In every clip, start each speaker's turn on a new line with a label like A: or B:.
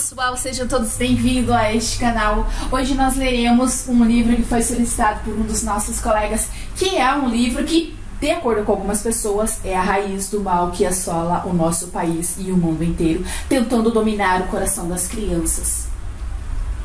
A: pessoal, sejam todos bem-vindos a este canal. Hoje nós leremos um livro que foi solicitado por um dos nossos colegas, que é um livro que, de acordo com algumas pessoas, é a raiz do mal que assola o nosso país e o mundo inteiro, tentando dominar o coração das crianças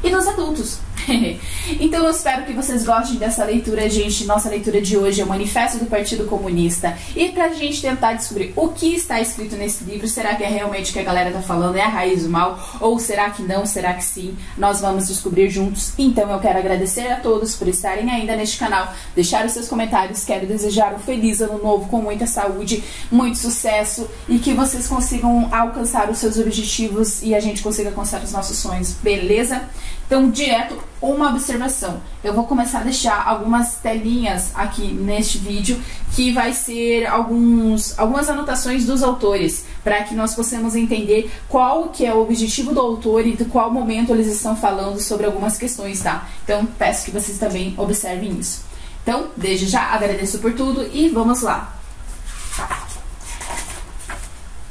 A: e dos adultos. então eu espero que vocês gostem dessa leitura, gente. Nossa leitura de hoje é o Manifesto do Partido Comunista. E pra gente tentar descobrir o que está escrito nesse livro, será que é realmente o que a galera tá falando? É a raiz do mal? Ou será que não? Será que sim? Nós vamos descobrir juntos. Então eu quero agradecer a todos por estarem ainda neste canal, deixar os seus comentários. Quero desejar um feliz ano novo com muita saúde, muito sucesso e que vocês consigam alcançar os seus objetivos e a gente consiga alcançar os nossos sonhos, beleza? Então, direto, uma observação. Eu vou começar a deixar algumas telinhas aqui neste vídeo, que vai ser alguns, algumas anotações dos autores, para que nós possamos entender qual que é o objetivo do autor e de qual momento eles estão falando sobre algumas questões, tá? Então, peço que vocês também observem isso. Então, desde já, agradeço por tudo e vamos lá.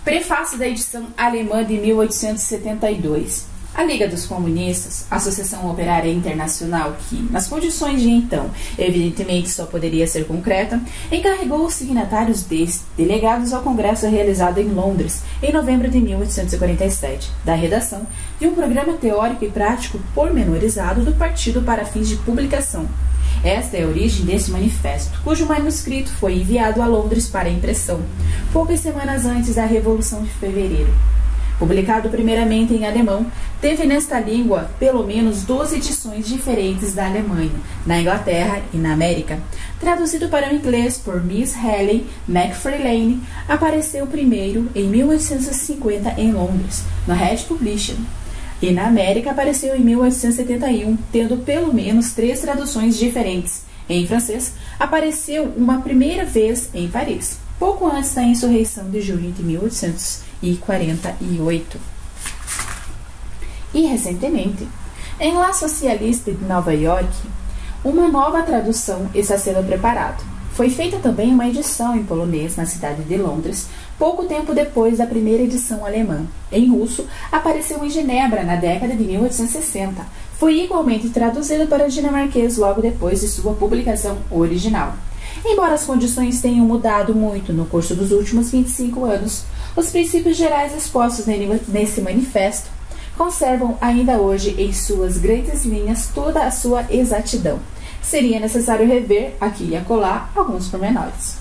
A: Prefácio da edição alemã de 1872. A Liga dos Comunistas, Associação Operária Internacional, que, nas condições de então, evidentemente só poderia ser concreta, encarregou os signatários deste, delegados ao Congresso realizado em Londres, em novembro de 1847, da redação de um programa teórico e prático pormenorizado do partido para fins de publicação. Esta é a origem deste manifesto, cujo manuscrito foi enviado a Londres para impressão, poucas semanas antes da Revolução de Fevereiro. Publicado primeiramente em alemão, teve nesta língua pelo menos 12 edições diferentes da Alemanha, na Inglaterra e na América. Traduzido para o inglês por Miss Helen McFarlane, apareceu primeiro em 1850 em Londres, no Red Publishing. E na América apareceu em 1871, tendo pelo menos três traduções diferentes. Em francês, apareceu uma primeira vez em Paris, pouco antes da insurreição de junho de 1800 e 48. E recentemente, em La Socialiste de Nova York, uma nova tradução está sendo preparada. Foi feita também uma edição em polonês na cidade de Londres, pouco tempo depois da primeira edição alemã. Em russo, apareceu em Genebra na década de 1860. Foi igualmente traduzido para dinamarquês logo depois de sua publicação original. Embora as condições tenham mudado muito no curso dos últimos 25 anos, os princípios gerais expostos nesse manifesto conservam ainda hoje em suas grandes linhas toda a sua exatidão. Seria necessário rever, aqui e acolá, alguns pormenores.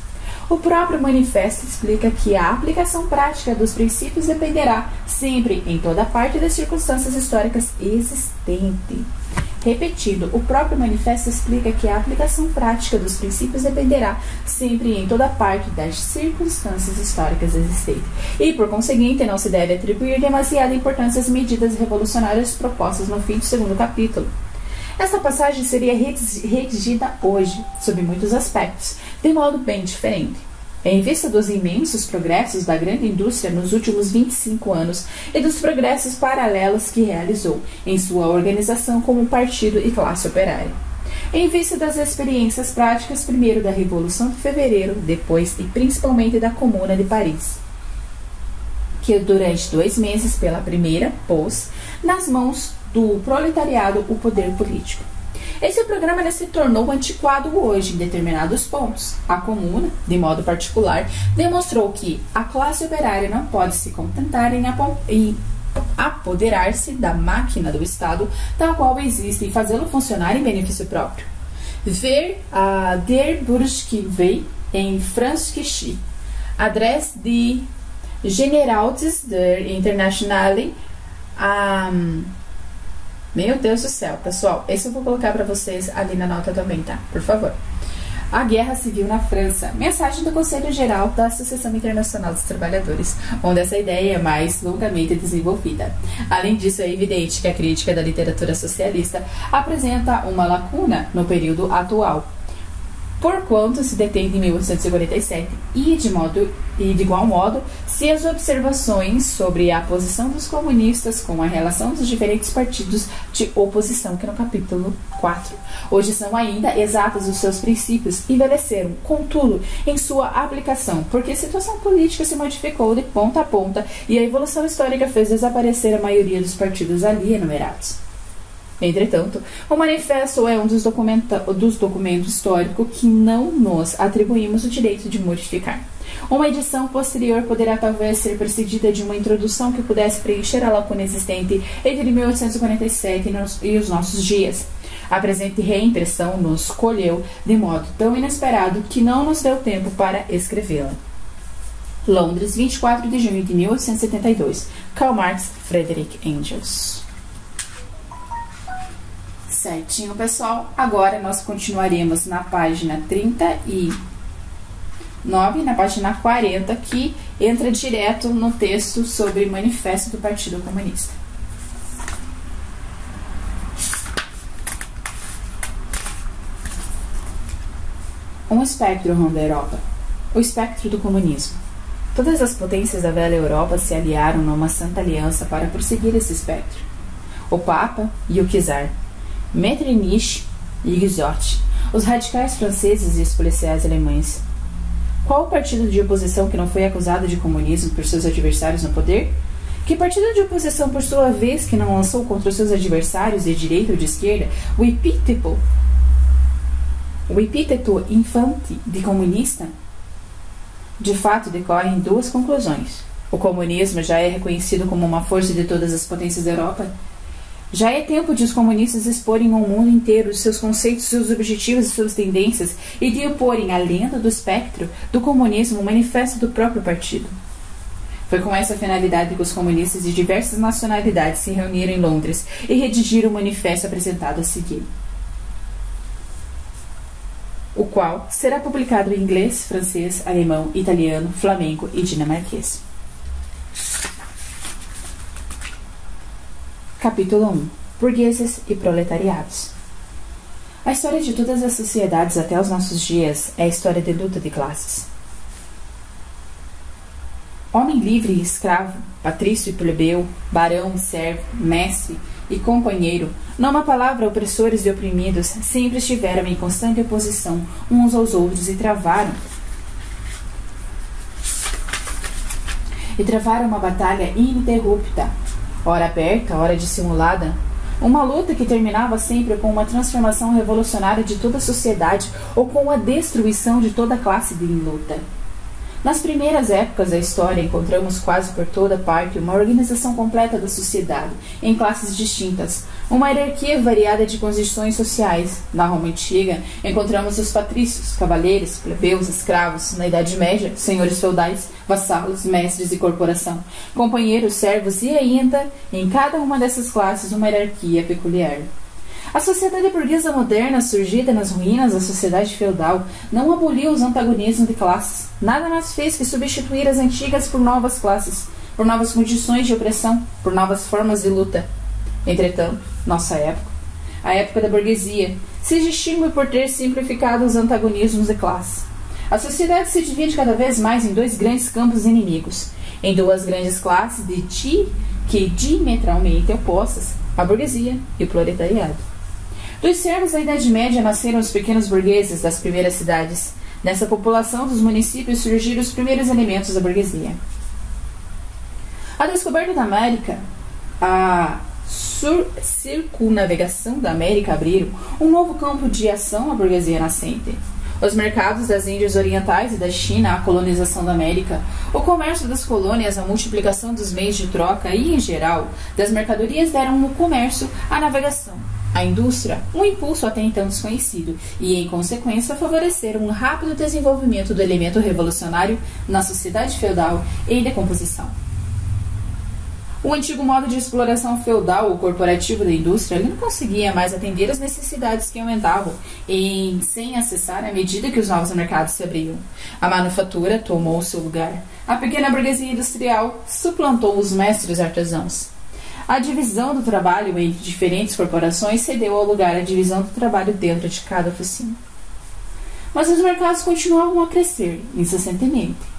A: O próprio manifesto explica que a aplicação prática dos princípios dependerá sempre, em toda parte, das circunstâncias históricas existentes. Repetido, o próprio manifesto explica que a aplicação prática dos princípios dependerá sempre e em toda parte das circunstâncias históricas existentes, e por conseguinte não se deve atribuir demasiada importância às medidas revolucionárias propostas no fim do segundo capítulo. Esta passagem seria redigida hoje, sob muitos aspectos, de modo bem diferente. Em vista dos imensos progressos da grande indústria nos últimos 25 anos e dos progressos paralelos que realizou em sua organização como partido e classe operária. Em vista das experiências práticas, primeiro da Revolução de Fevereiro, depois e principalmente da Comuna de Paris, que durante dois meses, pela primeira, pôs nas mãos do proletariado o poder político. Esse programa se tornou antiquado hoje em determinados pontos. A Comuna, de modo particular, demonstrou que a classe operária não pode se contentar em, em apoderar-se da máquina do Estado tal qual existe e fazê-lo funcionar em benefício próprio. Ver a Der Burschkiwey em Franzkirche, adresse de Generalities der Internationale um, meu Deus do céu, pessoal, esse eu vou colocar para vocês ali na nota também, tá? Por favor. A Guerra Civil na França. Mensagem do Conselho Geral da Associação Internacional dos Trabalhadores, onde essa ideia é mais longamente desenvolvida. Além disso, é evidente que a crítica da literatura socialista apresenta uma lacuna no período atual. Por quanto se detém em 1847 e de, modo, e de igual modo se as observações sobre a posição dos comunistas com a relação dos diferentes partidos de oposição, que é no capítulo 4. Hoje são ainda exatas os seus princípios, envelheceram, contudo, em sua aplicação, porque a situação política se modificou de ponta a ponta e a evolução histórica fez desaparecer a maioria dos partidos ali enumerados. Entretanto, o manifesto é um dos, dos documentos históricos que não nos atribuímos o direito de modificar. Uma edição posterior poderá talvez ser precedida de uma introdução que pudesse preencher a lacuna existente entre 1847 e os nossos dias. A presente reimpressão nos colheu de modo tão inesperado que não nos deu tempo para escrevê-la. Londres, 24 de junho de 1872. Karl Marx, Frederick Engels certinho, pessoal. Agora nós continuaremos na página 39, na página 40, que entra direto no texto sobre Manifesto do Partido Comunista. Um espectro ronda a Europa. O espectro do comunismo. Todas as potências da velha Europa se aliaram numa santa aliança para prosseguir esse espectro. O Papa e o Czar Metternich e Guizot, os radicais franceses e os policiais alemães. Qual o partido de oposição que não foi acusado de comunismo por seus adversários no poder? Que partido de oposição, por sua vez, que não lançou contra seus adversários de direita ou de esquerda o epíteto, o epíteto infante de comunista? De fato, decorrem duas conclusões. O comunismo já é reconhecido como uma força de todas as potências da Europa já é tempo de os comunistas exporem ao mundo inteiro seus conceitos, seus objetivos e suas tendências e de oporem à lenda do espectro do comunismo o manifesto do próprio partido. Foi com essa finalidade que os comunistas de diversas nacionalidades se reuniram em Londres e redigiram o manifesto apresentado a seguir. O qual será publicado em inglês, francês, alemão, italiano, flamengo e dinamarquês. Capítulo 1 Burgueses e proletariados. A história de todas as sociedades até os nossos dias é a história de luta de classes. Homem livre e escravo, patrício e plebeu, barão, servo, mestre e companheiro, numa palavra, opressores e oprimidos, sempre estiveram em constante oposição uns aos outros e travaram e travaram uma batalha ininterrupta ora aberta, ora dissimulada, uma luta que terminava sempre com uma transformação revolucionária de toda a sociedade ou com a destruição de toda a classe de luta. Nas primeiras épocas da história, encontramos quase por toda parte uma organização completa da sociedade, em classes distintas, uma hierarquia variada de condições sociais. Na Roma Antiga, encontramos os patrícios, cavaleiros, plebeus, escravos, na Idade Média, senhores feudais, vassalos, mestres e corporação, companheiros, servos e ainda, em cada uma dessas classes, uma hierarquia peculiar. A sociedade burguesa moderna, surgida nas ruínas da sociedade feudal, não aboliu os antagonismos de classes. Nada mais fez que substituir as antigas por novas classes, por novas condições de opressão, por novas formas de luta. Entretanto, nossa época, a época da burguesia, se distingue por ter simplificado os antagonismos de classe. A sociedade se divide cada vez mais em dois grandes campos inimigos, em duas grandes classes de ti que diametralmente opostas, a burguesia e o proletariado. Dos servos da Idade Média nasceram os pequenos burgueses das primeiras cidades. Nessa população dos municípios surgiram os primeiros elementos da burguesia. A descoberta da América, a circunnavegação da América abriram um novo campo de ação à burguesia nascente. Os mercados das Índias Orientais e da China, a colonização da América, o comércio das colônias, a multiplicação dos meios de troca e, em geral, das mercadorias deram no comércio a navegação, a indústria um impulso até então desconhecido e, em consequência, favoreceram um rápido desenvolvimento do elemento revolucionário na sociedade feudal em decomposição. O antigo modo de exploração feudal ou corporativo da indústria não conseguia mais atender as necessidades que aumentavam em, sem acessar à medida que os novos mercados se abriam. A manufatura tomou seu lugar. A pequena burguesia industrial suplantou os mestres artesãos. A divisão do trabalho entre diferentes corporações cedeu ao lugar à divisão do trabalho dentro de cada oficina. mas os mercados continuavam a crescer incessantemente.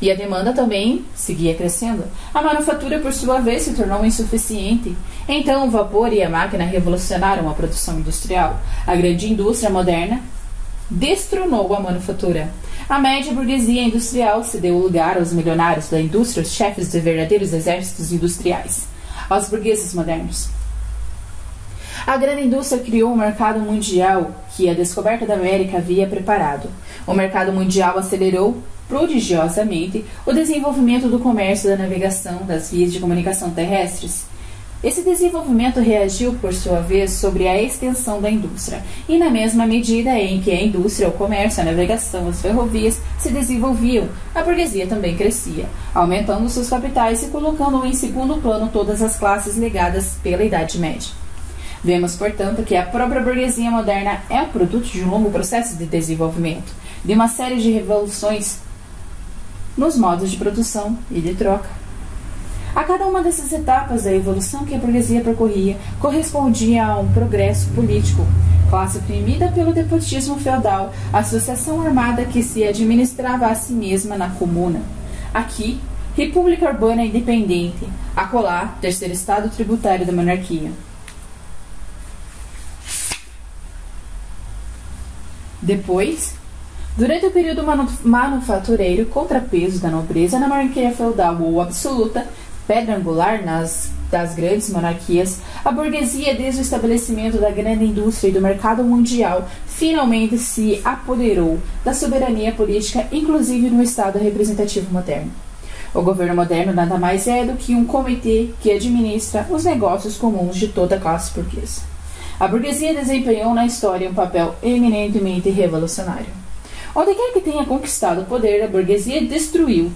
A: E a demanda também seguia crescendo. A manufatura, por sua vez, se tornou insuficiente. Então, o vapor e a máquina revolucionaram a produção industrial. A grande indústria moderna destronou a manufatura. A média burguesia industrial se deu lugar aos milionários da indústria, os chefes de verdadeiros exércitos industriais, aos burgueses modernos. A grande indústria criou um mercado mundial que a descoberta da América havia preparado. O mercado mundial acelerou prodigiosamente o desenvolvimento do comércio da navegação das vias de comunicação terrestres. Esse desenvolvimento reagiu, por sua vez, sobre a extensão da indústria, e na mesma medida em que a indústria, o comércio, a navegação, as ferrovias se desenvolviam, a burguesia também crescia, aumentando seus capitais e colocando em segundo plano todas as classes ligadas pela Idade Média. Vemos, portanto, que a própria burguesia moderna é produto de um longo processo de desenvolvimento, de uma série de revoluções nos modos de produção e de troca. A cada uma dessas etapas da evolução que a burguesia percorria correspondia a um progresso político, classe oprimida pelo despotismo feudal, associação armada que se administrava a si mesma na comuna. Aqui, república urbana independente, acolá, terceiro estado tributário da monarquia. Depois, Durante o período manufatureiro, contrapeso da nobreza na monarquia feudal ou absoluta, pedra angular nas, das grandes monarquias, a burguesia, desde o estabelecimento da grande indústria e do mercado mundial, finalmente se apoderou da soberania política, inclusive no Estado representativo moderno. O governo moderno nada mais é do que um comitê que administra os negócios comuns de toda a classe burguesa. A burguesia desempenhou na história um papel eminentemente revolucionário. Onde quer que tenha conquistado o poder, a burguesia destruiu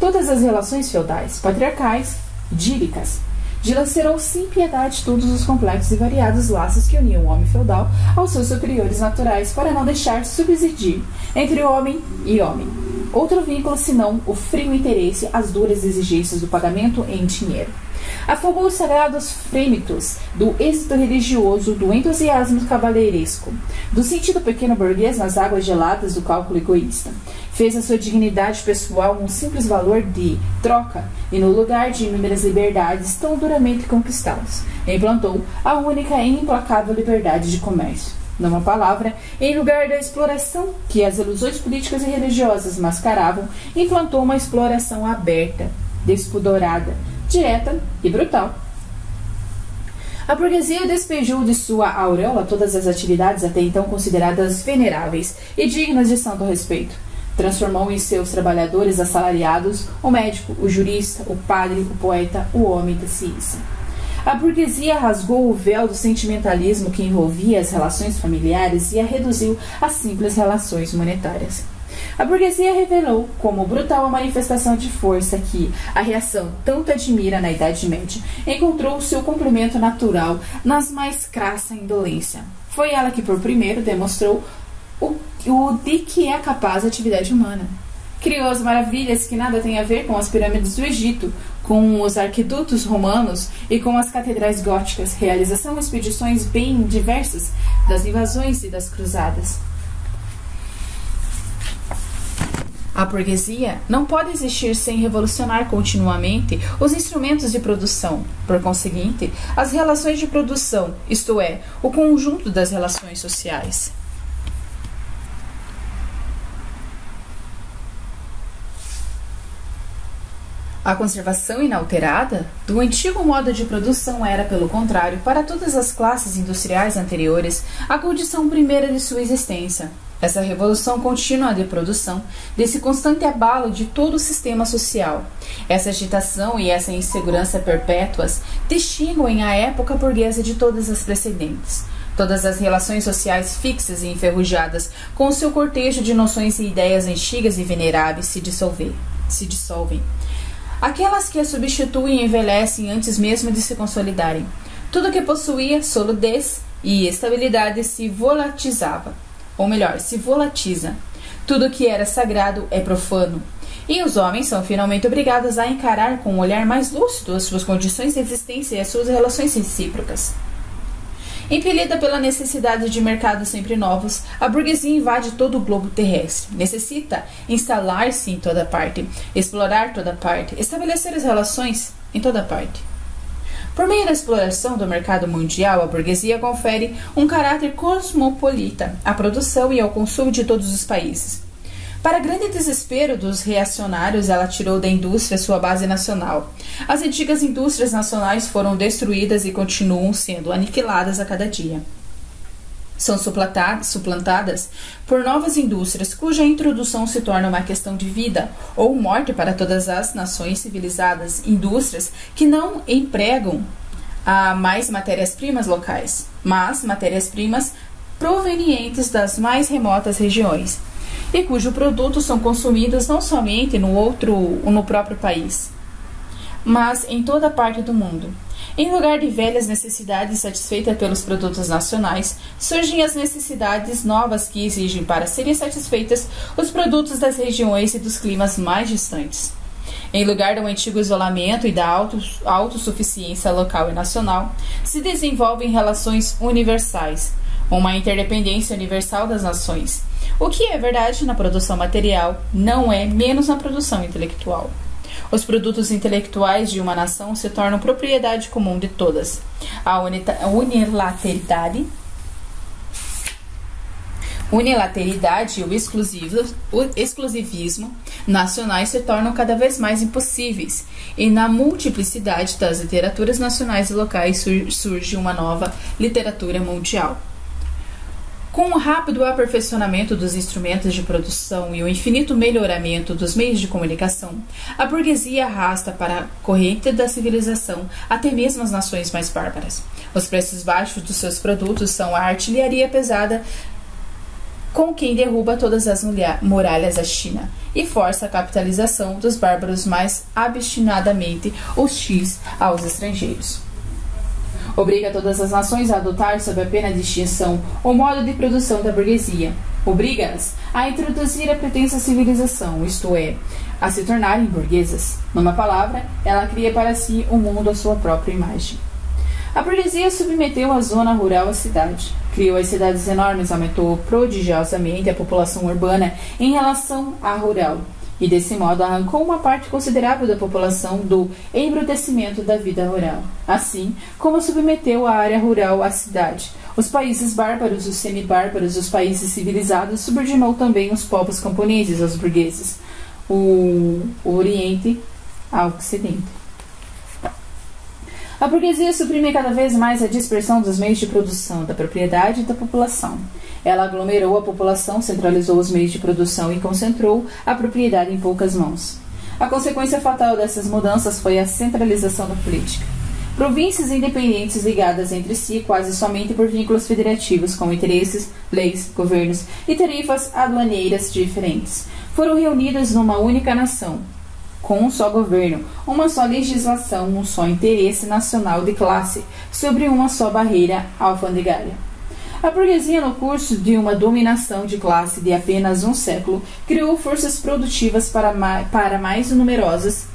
A: todas as relações feudais, patriarcais, díricas. Dilacerou sem piedade todos os complexos e variados laços que uniam o homem feudal aos seus superiores naturais para não deixar subsidir entre homem e homem outro vínculo senão o frio interesse, as duras exigências do pagamento em dinheiro. Afogou os sagrados frêmitos do êxito religioso, do entusiasmo cavaleiresco, do sentido pequeno burguês nas águas geladas do cálculo egoísta. Fez a sua dignidade pessoal um simples valor de troca e, no lugar de inúmeras liberdades tão duramente conquistadas, implantou a única e implacável liberdade de comércio. Numa palavra, em lugar da exploração que as ilusões políticas e religiosas mascaravam, implantou uma exploração aberta, despudorada, direta e brutal. A burguesia despejou de sua auréola todas as atividades até então consideradas veneráveis e dignas de santo respeito. Transformou em seus trabalhadores assalariados o médico, o jurista, o padre, o poeta, o homem da ciência. A burguesia rasgou o véu do sentimentalismo que envolvia as relações familiares e a reduziu a simples relações monetárias. A burguesia revelou como brutal a manifestação de força que a reação tanto admira na Idade Média encontrou seu complemento natural nas mais crassa indolência. Foi ela que, por primeiro, demonstrou o, o de que é capaz a atividade humana. Criou as maravilhas que nada têm a ver com as pirâmides do Egito, com os arquidutos romanos e com as catedrais góticas, realização expedições bem diversas das invasões e das cruzadas. A burguesia não pode existir sem revolucionar continuamente os instrumentos de produção. Por conseguinte, as relações de produção, isto é, o conjunto das relações sociais. A conservação inalterada do antigo modo de produção era, pelo contrário, para todas as classes industriais anteriores, a condição primeira de sua existência. Essa revolução contínua de produção, desse constante abalo de todo o sistema social. Essa agitação e essa insegurança perpétuas distinguem a época burguesa de todas as precedentes. Todas as relações sociais fixas e enferrujadas, com o seu cortejo de noções e ideias antigas e veneráveis, se, dissolver, se dissolvem. Aquelas que a substituem envelhecem antes mesmo de se consolidarem. Tudo que possuía solidez e estabilidade se volatizava ou melhor, se volatiza. Tudo que era sagrado é profano. E os homens são finalmente obrigados a encarar com um olhar mais lúcido as suas condições de existência e as suas relações recíprocas. Impelida pela necessidade de mercados sempre novos, a burguesia invade todo o globo terrestre. Necessita instalar-se em toda parte, explorar toda parte, estabelecer as relações em toda parte. Por meio da exploração do mercado mundial, a burguesia confere um caráter cosmopolita à produção e ao consumo de todos os países. Para grande desespero dos reacionários, ela tirou da indústria sua base nacional. As antigas indústrias nacionais foram destruídas e continuam sendo aniquiladas a cada dia. São suplantadas por novas indústrias cuja introdução se torna uma questão de vida ou morte para todas as nações civilizadas, indústrias que não empregam a mais matérias-primas locais, mas matérias-primas provenientes das mais remotas regiões e cujos produtos são consumidos não somente no outro no próprio país, mas em toda parte do mundo. Em lugar de velhas necessidades satisfeitas pelos produtos nacionais, surgem as necessidades novas que exigem para serem satisfeitas os produtos das regiões e dos climas mais distantes. Em lugar do antigo isolamento e da autossuficiência local e nacional, se desenvolvem relações universais, uma interdependência universal das nações. O que é verdade na produção material não é menos na produção intelectual. Os produtos intelectuais de uma nação se tornam propriedade comum de todas. A unilateralidade unilateralidade e o, o exclusivismo nacionais se tornam cada vez mais impossíveis, e na multiplicidade das literaturas nacionais e locais surge uma nova literatura mundial. Com o rápido aperfeiçoamento dos instrumentos de produção e o infinito melhoramento dos meios de comunicação, a burguesia arrasta para a corrente da civilização até mesmo as nações mais bárbaras. Os preços baixos dos seus produtos são a artilharia pesada com quem derruba todas as muralhas da China e força a capitalização dos bárbaros mais obstinadamente hostis aos estrangeiros obriga todas as nações a adotar, sob a pena de extinção, o modo de produção da burguesia. Obriga-as a introduzir a pretensa civilização, isto é, a se tornarem burguesas. Numa palavra, ela cria para si um mundo à sua própria imagem. A burguesia submeteu a zona rural à cidade. Criou as cidades enormes, aumentou prodigiosamente a população urbana em relação à rural, e desse modo arrancou uma parte considerável da população do embrutecimento da vida rural, assim como submeteu a área rural à cidade. Os países bárbaros, os semi-bárbaros, os países civilizados subordinou também os povos camponeses aos burgueses, o, Oriente ao Ocidente. A burguesia suprime cada vez mais a dispersão dos meios de produção, da propriedade e da população. Ela aglomerou a população, centralizou os meios de produção e concentrou a propriedade em poucas mãos. A consequência fatal dessas mudanças foi a centralização da política. Províncias independentes ligadas entre si quase somente por vínculos federativos com interesses, leis, governos e tarifas aduaneiras diferentes foram reunidas numa única nação, com um só governo, uma só legislação, um só interesse nacional de classe, sobre uma só barreira alfandegária. A burguesia, no curso de uma dominação de classe de apenas um século, criou forças produtivas para mais, para mais numerosas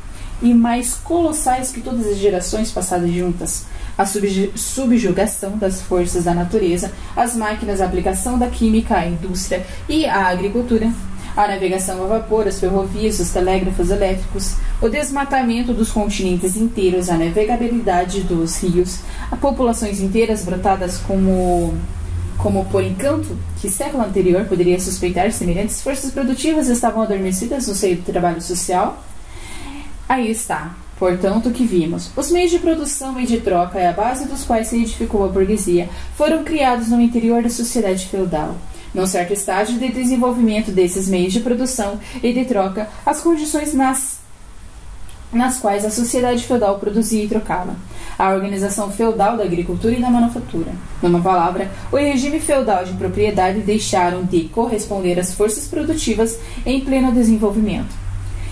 A: e mais colossais que todas as gerações passadas juntas. A subjugação das forças da natureza, as máquinas, a aplicação da química, a indústria e a agricultura a navegação a vapor, as ferrovias, os telégrafos elétricos, o desmatamento dos continentes inteiros, a navegabilidade dos rios, a populações inteiras brotadas como como por encanto, que século anterior poderia suspeitar semelhantes forças produtivas estavam adormecidas no seio do trabalho social? Aí está, portanto, o que vimos. Os meios de produção e de troca, é a base dos quais se edificou a burguesia, foram criados no interior da sociedade feudal. Num certo estágio de desenvolvimento desses meios de produção e de troca, as condições nas, nas quais a sociedade feudal produzia e trocava. A organização feudal da agricultura e da manufatura. Numa palavra, o regime feudal de propriedade deixaram de corresponder às forças produtivas em pleno desenvolvimento.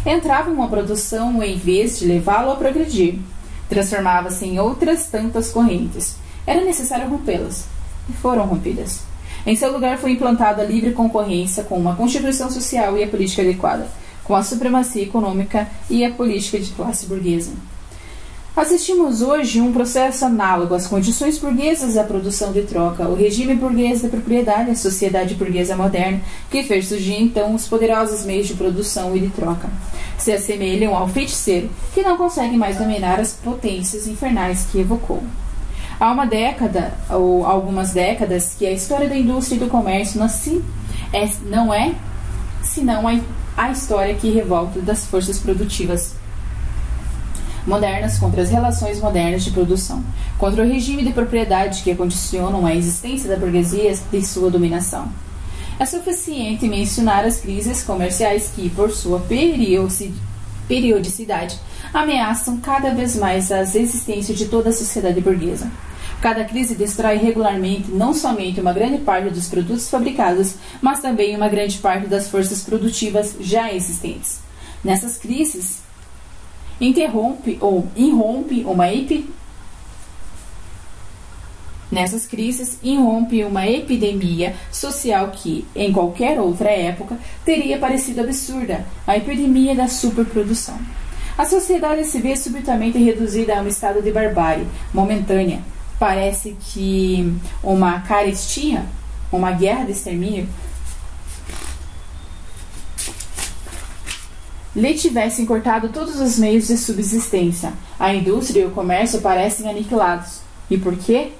A: Entrava uma produção em vez de levá-lo a progredir. Transformava-se em outras tantas correntes. Era necessário rompê-las. E foram rompidas. Em seu lugar foi implantada a livre concorrência com uma constituição social e a política adequada, com a supremacia econômica e a política de classe burguesa. Assistimos hoje um processo análogo às condições burguesas da produção de troca, o regime burguês da propriedade, a sociedade burguesa moderna, que fez surgir então os poderosos meios de produção e de troca. Se assemelham ao feiticeiro, que não consegue mais dominar as potências infernais que evocou. Há uma década, ou algumas décadas, que a história da indústria e do comércio não, se, é, não é senão a, a história que revolta das forças produtivas modernas contra as relações modernas de produção, contra o regime de propriedade que condicionam a existência da burguesia e sua dominação. É suficiente mencionar as crises comerciais que, por sua periodicidade, ameaçam cada vez mais a existência de toda a sociedade burguesa. Cada crise destrói regularmente não somente uma grande parte dos produtos fabricados, mas também uma grande parte das forças produtivas já existentes. Nessas crises, interrompe ou irrompe uma. Nessas crises, irrompe uma epidemia social que, em qualquer outra época, teria parecido absurda a epidemia da superprodução. A sociedade se vê subitamente reduzida a um estado de barbárie momentânea. Parece que uma carestia, uma guerra de extermínio, lhe tivessem cortado todos os meios de subsistência. A indústria e o comércio parecem aniquilados. E por quê?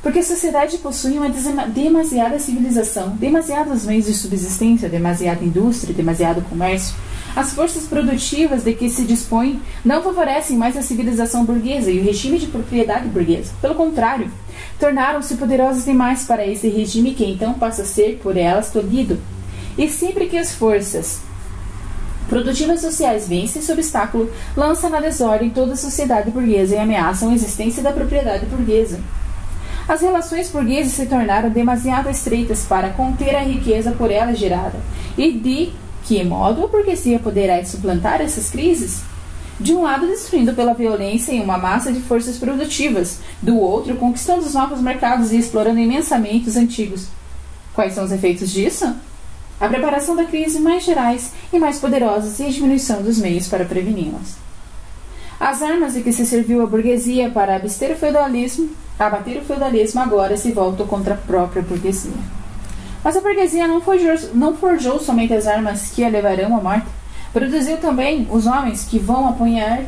A: Porque a sociedade possui uma demasiada civilização, demasiados meios de subsistência, demasiada indústria, demasiado comércio. As forças produtivas de que se dispõe não favorecem mais a civilização burguesa e o regime de propriedade burguesa. Pelo contrário, tornaram-se poderosos demais para esse regime que então passa a ser por elas tolhido. E sempre que as forças Produtivas sociais vencem esse obstáculo, lançam na desordem toda a sociedade burguesa e ameaçam a existência da propriedade burguesa. As relações burguesas se tornaram demasiado estreitas para conter a riqueza por ela gerada. E de que modo a burguesia poderá suplantar essas crises? De um lado, destruindo pela violência em uma massa de forças produtivas, do outro, conquistando os novos mercados e explorando imensamente os antigos. Quais são os efeitos disso? a preparação da crise mais gerais e mais poderosas e a diminuição dos meios para preveni-las. As armas de que se serviu a burguesia para abster o feudalismo, abater o feudalismo agora se voltam contra a própria burguesia. Mas a burguesia não forjou, não forjou somente as armas que a levarão à morte, produziu também os homens que vão apunhar,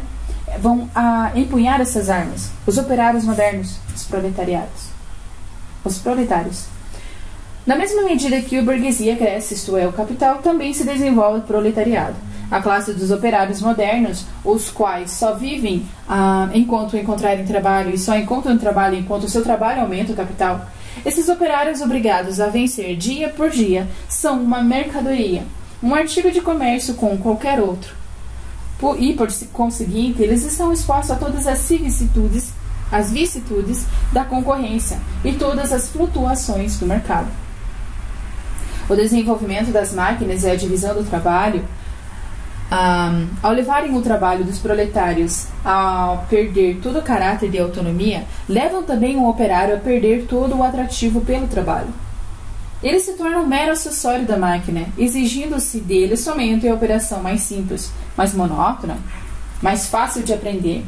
A: vão a, empunhar essas armas, os operários modernos, os proletariados. Os proletários. Na mesma medida que a burguesia cresce, isto é, o capital, também se desenvolve o proletariado. A classe dos operários modernos, os quais só vivem ah, enquanto encontrarem trabalho e só encontram trabalho enquanto o seu trabalho aumenta o capital. Esses operários obrigados a vencer dia por dia são uma mercadoria, um artigo de comércio com qualquer outro. E, por conseguinte, eles estão expostos a todas as vicissitudes, as vicissitudes da concorrência e todas as flutuações do mercado. O desenvolvimento das máquinas e a divisão do trabalho, um, ao levarem o trabalho dos proletários a perder todo o caráter de autonomia, levam também o operário a perder todo o atrativo pelo trabalho. Ele se torna um mero acessório da máquina, exigindo-se dele somente a operação mais simples, mais monótona, mais fácil de aprender.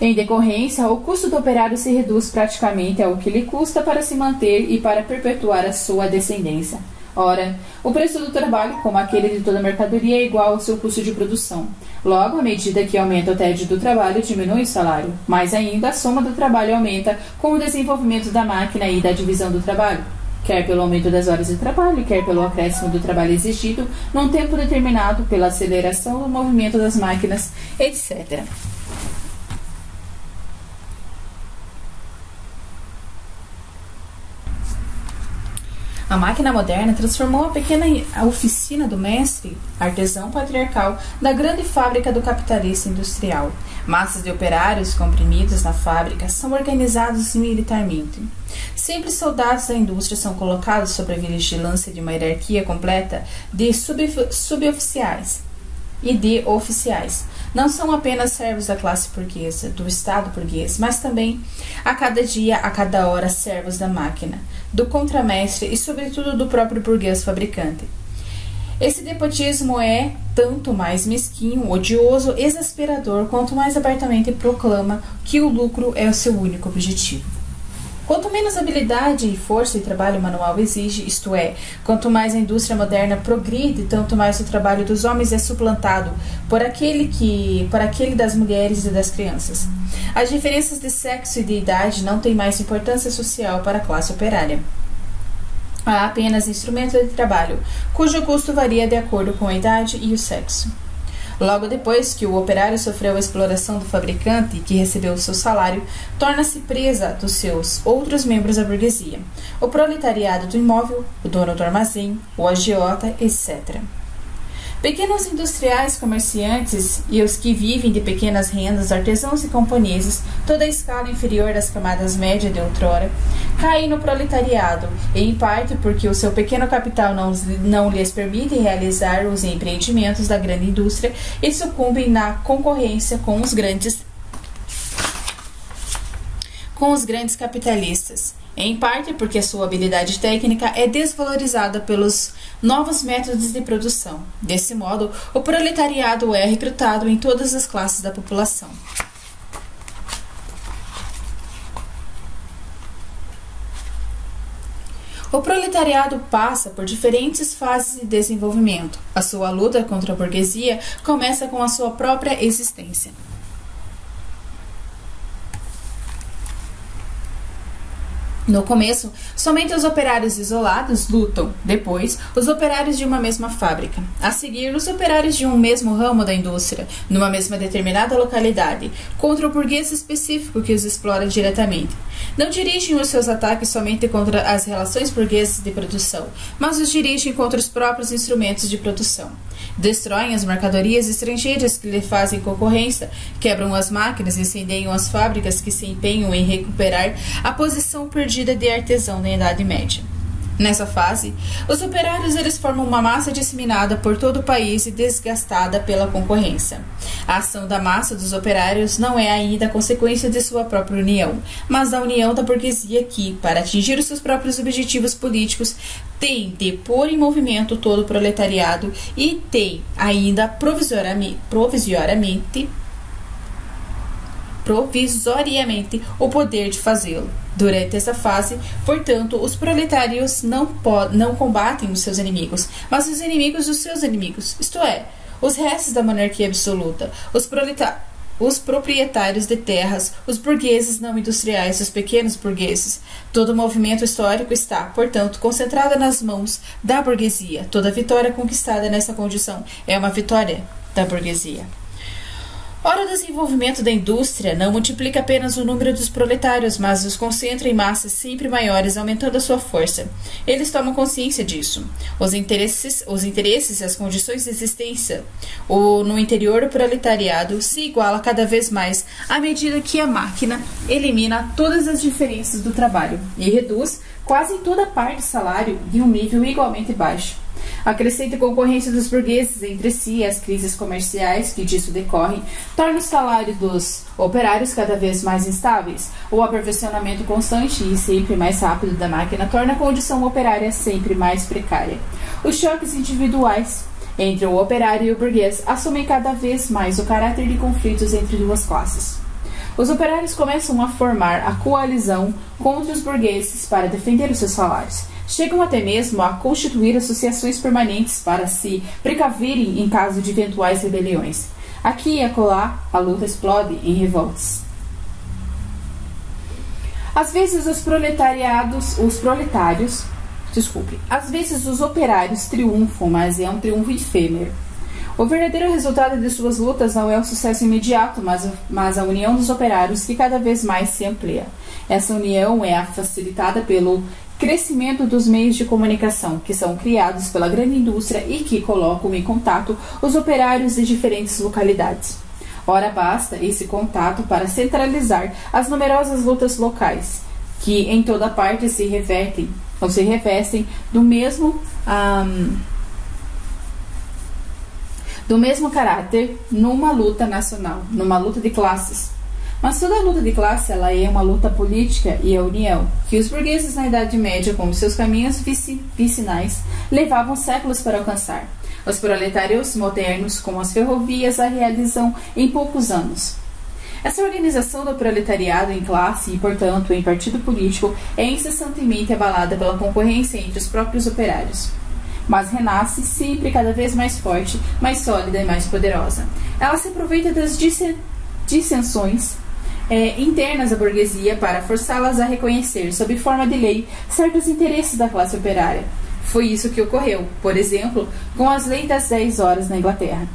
A: Em decorrência, o custo do operário se reduz praticamente ao que lhe custa para se manter e para perpetuar a sua descendência. Ora, o preço do trabalho, como aquele de toda mercadoria, é igual ao seu custo de produção. Logo, à medida que aumenta o tédio do trabalho, diminui o salário. Mais ainda, a soma do trabalho aumenta com o desenvolvimento da máquina e da divisão do trabalho. Quer pelo aumento das horas de trabalho, quer pelo acréscimo do trabalho exigido, num tempo determinado, pela aceleração do movimento das máquinas, etc. A máquina moderna transformou a pequena oficina do mestre, artesão patriarcal, da grande fábrica do capitalista industrial. Massas de operários comprimidos na fábrica são organizados militarmente. Sempre soldados da indústria são colocados sob a vigilância de uma hierarquia completa de suboficiais e de oficiais, não são apenas servos da classe burguesa, do Estado burguês, mas também, a cada dia, a cada hora, servos da máquina, do contramestre e, sobretudo, do próprio burguês fabricante. Esse despotismo é tanto mais mesquinho, odioso, exasperador, quanto mais abertamente proclama que o lucro é o seu único objetivo. Quanto menos habilidade e força e trabalho manual exige, isto é, quanto mais a indústria moderna progride, tanto mais o trabalho dos homens é suplantado por aquele que, por aquele das mulheres e das crianças. As diferenças de sexo e de idade não têm mais importância social para a classe operária. Há apenas instrumentos de trabalho, cujo custo varia de acordo com a idade e o sexo. Logo depois que o operário sofreu a exploração do fabricante, que recebeu o seu salário, torna-se presa dos seus outros membros da burguesia, o proletariado do imóvel, o dono do armazém, o agiota, etc. Pequenos industriais, comerciantes e os que vivem de pequenas rendas, artesãos e camponeses, toda a escala inferior das camadas médias de outrora, caem no proletariado, em parte porque o seu pequeno capital não, não lhes permite realizar os empreendimentos da grande indústria e sucumbem na concorrência com os grandes com os grandes capitalistas em parte porque sua habilidade técnica é desvalorizada pelos novos métodos de produção. Desse modo, o proletariado é recrutado em todas as classes da população. O proletariado passa por diferentes fases de desenvolvimento. A sua luta contra a burguesia começa com a sua própria existência. No começo, somente os operários isolados lutam, depois, os operários de uma mesma fábrica, a seguir, os operários de um mesmo ramo da indústria, numa mesma determinada localidade, contra o burguês específico que os explora diretamente. Não dirigem os seus ataques somente contra as relações burguesas de produção, mas os dirigem contra os próprios instrumentos de produção. Destroem as mercadorias estrangeiras que lhe fazem concorrência, quebram as máquinas, incendiam as fábricas que se empenham em recuperar a posição perdida de artesão na Idade Média. Nessa fase, os operários eles formam uma massa disseminada por todo o país e desgastada pela concorrência. A ação da massa dos operários não é ainda consequência de sua própria união, mas da união da burguesia que, para atingir os seus próprios objetivos políticos, tem de pôr em movimento todo o proletariado e tem ainda provisoriamente, provisoriamente provisoriamente o poder de fazê-lo. Durante essa fase, portanto, os proletários não, não combatem os seus inimigos, mas os inimigos dos seus inimigos, isto é, os restos da monarquia absoluta, os proletários os proprietários de terras, os burgueses não industriais, os pequenos burgueses. Todo o movimento histórico está, portanto, concentrado nas mãos da burguesia. Toda vitória conquistada nessa condição é uma vitória da burguesia. Ora, o desenvolvimento da indústria não multiplica apenas o número dos proletários, mas os concentra em massas sempre maiores, aumentando a sua força. Eles tomam consciência disso. Os interesses, os interesses as condições de existência o, no interior do proletariado se iguala cada vez mais à medida que a máquina elimina todas as diferenças do trabalho e reduz quase toda a parte do salário de um nível igualmente baixo. A crescente concorrência dos burgueses entre si e as crises comerciais que disso decorrem torna o salário dos operários cada vez mais instáveis. O aperfeiçoamento constante e sempre mais rápido da máquina torna a condição operária sempre mais precária. Os choques individuais entre o operário e o burguês assumem cada vez mais o caráter de conflitos entre duas classes. Os operários começam a formar a coalizão contra os burgueses para defender os seus salários. Chegam até mesmo a constituir associações permanentes para se precaverem em caso de eventuais rebeliões. Aqui e acolá, a luta explode em revoltas. Às vezes os proletariados, os proletários, desculpe, às vezes os operários triunfam, mas é um triunfo efêmero. O verdadeiro resultado de suas lutas não é o sucesso imediato, mas, mas a união dos operários que cada vez mais se amplia. Essa união é facilitada pelo crescimento dos meios de comunicação que são criados pela grande indústria e que colocam em contato os operários de diferentes localidades. Ora, basta esse contato para centralizar as numerosas lutas locais, que em toda parte se revertem ou se revestem do mesmo um, do mesmo caráter numa luta nacional, numa luta de classes Mas toda luta de classe ela é uma luta política e a união, que os burgueses na Idade Média, com seus caminhos vicinais, levavam séculos para alcançar. Os proletários modernos, como as ferrovias, a realizam em poucos anos. Essa organização do proletariado em classe e, portanto, em partido político é incessantemente abalada pela concorrência entre os próprios operários. Mas renasce sempre cada vez mais forte, mais sólida e mais poderosa. Ela se aproveita das dissensões é, internas à burguesia para forçá-las a reconhecer, sob forma de lei, certos interesses da classe operária. Foi isso que ocorreu, por exemplo, com as leis das 10 horas na Inglaterra.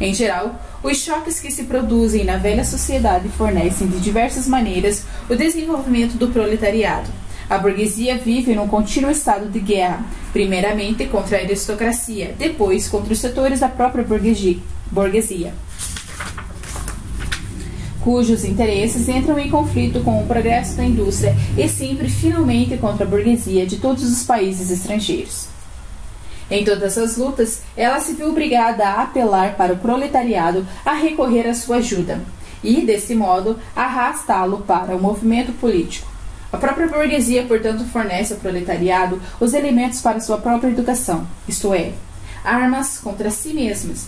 A: Em geral, os choques que se produzem na velha sociedade fornecem de diversas maneiras o desenvolvimento do proletariado. A burguesia vive num contínuo estado de guerra, primeiramente contra a aristocracia, depois contra os setores da própria burguesia cujos interesses entram em conflito com o progresso da indústria e sempre finalmente contra a burguesia de todos os países estrangeiros. Em todas as lutas, ela se viu obrigada a apelar para o proletariado a recorrer à sua ajuda e, desse modo, arrastá-lo para o movimento político. A própria burguesia, portanto, fornece ao proletariado os elementos para sua própria educação, isto é, armas contra si mesmas,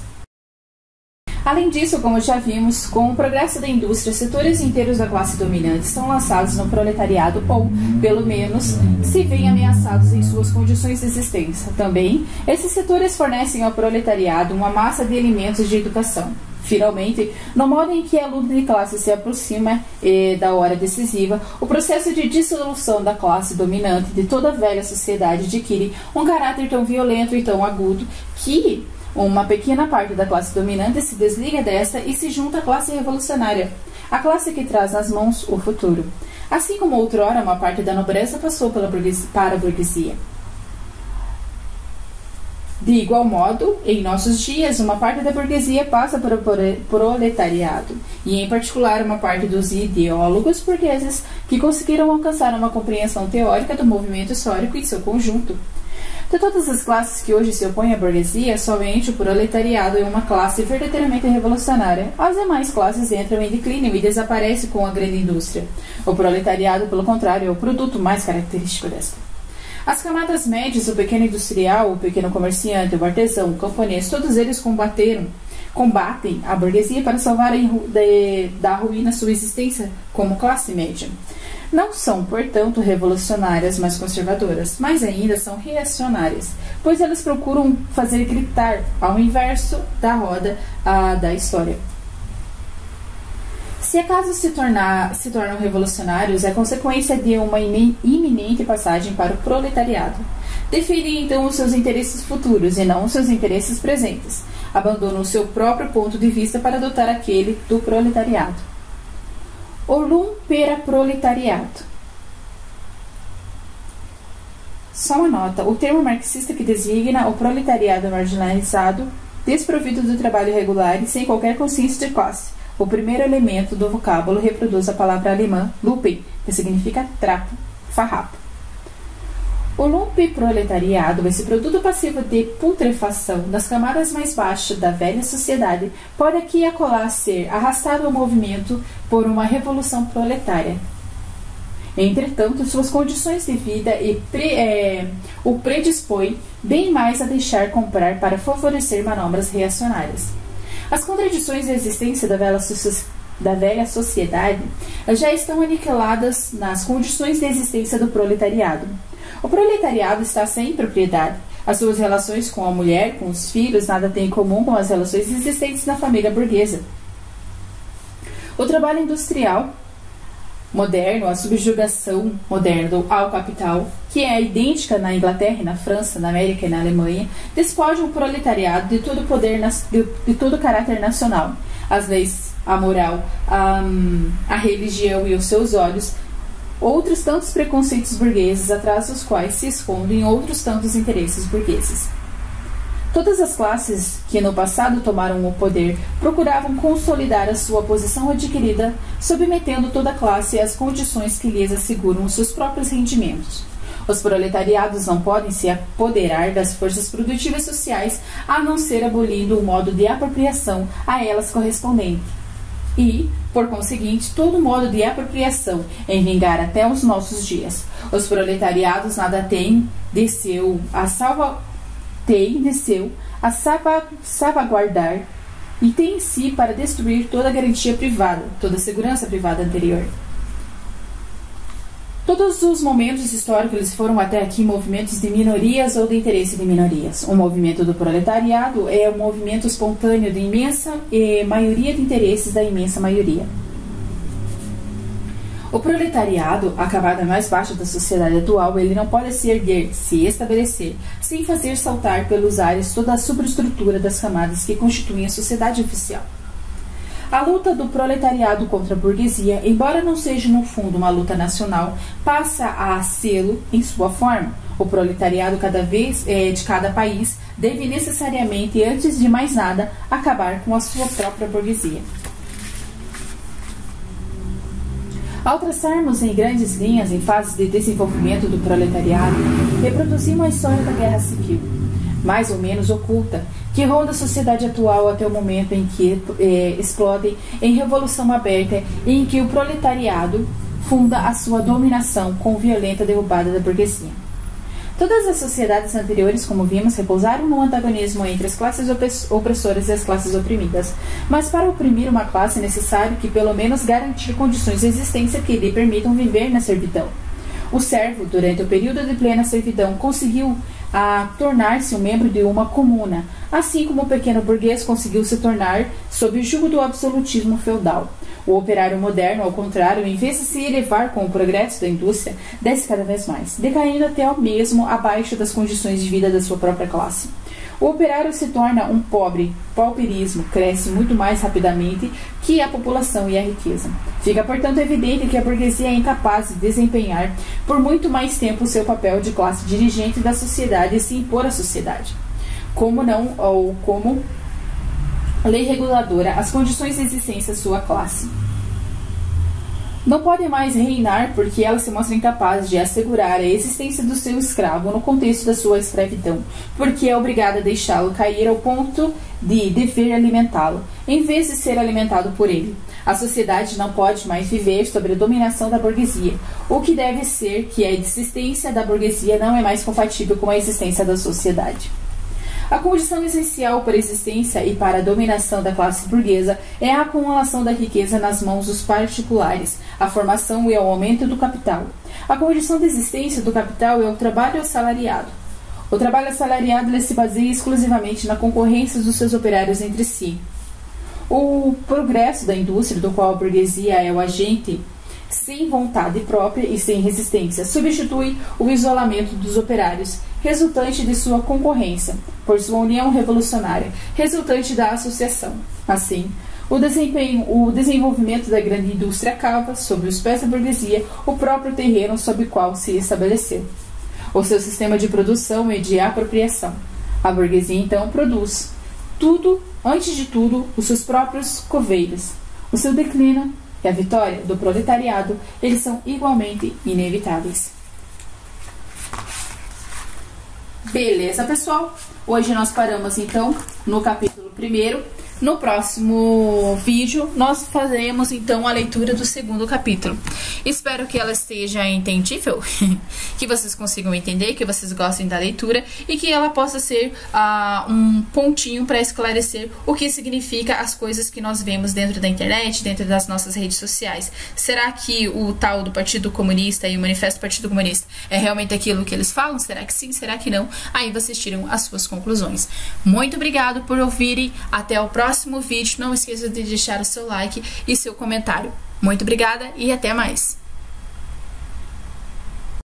A: Além disso, como já vimos, com o progresso da indústria, setores inteiros da classe dominante são lançados no proletariado ou, pelo menos, se veem ameaçados em suas condições de existência. Também, esses setores fornecem ao proletariado uma massa de elementos de educação. Finalmente, no modo em que a luta de classe se aproxima eh, da hora decisiva, o processo de dissolução da classe dominante de toda a velha sociedade adquire um caráter tão violento e tão agudo que uma pequena parte da classe dominante se desliga desta e se junta à classe revolucionária, a classe que traz nas mãos o futuro. Assim como outrora uma parte da nobreza passou pela para a burguesia. De igual modo, em nossos dias, uma parte da burguesia passa para o proletariado, e em particular uma parte dos ideólogos burgueses que conseguiram alcançar uma compreensão teórica do movimento histórico em seu conjunto. De todas as classes que hoje se opõem à burguesia, somente o proletariado é uma classe verdadeiramente revolucionária. As demais classes entram em declínio e desaparecem com a grande indústria. O proletariado, pelo contrário, é o produto mais característico desta. As camadas médias, o pequeno industrial, o pequeno comerciante, o artesão, o camponês, todos eles combateram combatem a burguesia para salvar da ruína sua existência como classe média. Não são, portanto, revolucionárias, mas conservadoras, mas ainda são reacionárias, pois elas procuram fazer gritar ao inverso da roda a, da história. Se acaso se, tornar, se tornam revolucionários, é consequência de uma iminente passagem para o proletariado. Defendem então os seus interesses futuros e não os seus interesses presentes. Abandonam o seu próprio ponto de vista para adotar aquele do proletariado. Olum pera proletariado. Só uma nota: o termo marxista que designa o proletariado marginalizado, desprovido do trabalho regular e sem qualquer consciência de classe. O primeiro elemento do vocábulo reproduz a palavra alemã Lupen, que significa trapo, farrapo. O lumpiproletariado, esse produto passivo de putrefação das camadas mais baixas da velha sociedade, pode aqui e acolá ser arrastado ao movimento por uma revolução proletária. Entretanto, suas condições de vida pre, é, o predispõe bem mais a deixar comprar para favorecer manobras reacionárias. As contradições da existência da velha, da velha sociedade já estão aniquiladas nas condições de existência do proletariado. O proletariado está sem propriedade. As suas relações com a mulher, com os filhos, nada tem em comum com as relações existentes na família burguesa. O trabalho industrial moderno, a subjugação moderna ao capital, que é idêntica na Inglaterra, na França, na América e na Alemanha, despoja o proletariado de todo poder, de, todo caráter nacional. As leis, a moral, a, a religião e os seus olhos outros tantos preconceitos burgueses atrás dos quais se escondem outros tantos interesses burgueses. Todas as classes que no passado tomaram o poder procuravam consolidar a sua posição adquirida, submetendo toda classe às condições que lhes asseguram os seus próprios rendimentos. Os proletariados não podem se apoderar das forças produtivas sociais a não ser abolindo o modo de apropriação a elas correspondente. E, por conseguinte, todo modo de apropriação em vingar até os nossos dias. Os proletariados nada têm desceu a salva tem desceu a salva, salvaguardar e tem em si para destruir toda a garantia privada, toda a segurança privada anterior. Todos os momentos históricos foram até aqui movimentos de minorias ou de interesse de minorias. O movimento do proletariado é o movimento espontâneo de imensa maioria de interesses da imensa maioria. O proletariado, a camada mais baixa da sociedade atual, ele não pode se erguer, se estabelecer, sem fazer saltar pelos ares toda a superestrutura das camadas que constituem a sociedade oficial. A luta do proletariado contra a burguesia, embora não seja no fundo uma luta nacional, passa a sê-lo em sua forma. O proletariado cada vez é, de cada país deve necessariamente, antes de mais nada, acabar com a sua própria burguesia. Ao traçarmos em grandes linhas, em fases de desenvolvimento do proletariado, reproduzimos a história da guerra civil, mais ou menos oculta, que ronda a sociedade atual até o momento em que é, explodem em revolução aberta e em que o proletariado funda a sua dominação com violenta derrubada da burguesia. Todas as sociedades anteriores, como vimos, repousaram no antagonismo entre as classes opressoras e as classes oprimidas. Mas para oprimir uma classe é necessário que, pelo menos, garantir condições de existência que lhe permitam viver na servidão. O servo, durante o período de plena servidão, conseguiu a tornar-se um membro de uma comuna, assim como o pequeno burguês conseguiu se tornar sob o jugo do absolutismo feudal. O operário moderno, ao contrário, em vez de se elevar com o progresso da indústria, desce cada vez mais, decaindo até ao mesmo abaixo das condições de vida da sua própria classe. O operário se torna um pobre, pauperismo cresce muito mais rapidamente que a população e a riqueza. Fica, portanto, evidente que a burguesia é incapaz de desempenhar por muito mais tempo o seu papel de classe dirigente da sociedade e se impor à sociedade. Como não, ou como lei reguladora, as condições de existência sua classe não pode mais reinar porque ela se mostra incapaz de assegurar a existência do seu escravo no contexto da sua escravidão, porque é obrigada a deixá-lo cair ao ponto de dever alimentá-lo, em vez de ser alimentado por ele. A sociedade não pode mais viver sob a dominação da burguesia, o que deve ser que a existência da burguesia não é mais compatível com a existência da sociedade. A condição essencial para a existência e para a dominação da classe burguesa é a acumulação da riqueza nas mãos dos particulares, a formação e o aumento do capital. A condição de existência do capital é o trabalho assalariado. O trabalho assalariado se baseia exclusivamente na concorrência dos seus operários entre si. O progresso da indústria, do qual a burguesia é o agente sem vontade própria e sem resistência, substitui o isolamento dos operários, resultante de sua concorrência, por sua união revolucionária, resultante da associação. Assim, o, desempenho, o desenvolvimento da grande indústria acaba, sob os pés da burguesia, o próprio terreno sob o qual se estabeleceu. O seu sistema de produção e de apropriação. A burguesia, então, produz tudo, antes de tudo, os seus próprios coveiros. O seu declínio e a vitória do proletariado, eles são igualmente inevitáveis. Beleza, pessoal? Hoje nós paramos então no capítulo 1 no próximo vídeo, nós faremos então a leitura do segundo capítulo. Espero que ela esteja entendível, que vocês consigam entender, que vocês gostem da leitura e que ela possa ser uh, um pontinho para esclarecer o que significa as coisas que nós vemos dentro da internet, dentro das nossas redes sociais. Será que o tal do Partido Comunista e o Manifesto do Partido Comunista é realmente aquilo que eles falam? Será que sim? Será que não? Aí vocês tiram as suas conclusões. Muito obrigado por ouvirem. Até o próximo próximo vídeo. Não esqueça de deixar o seu like e seu comentário. Muito obrigada e até mais!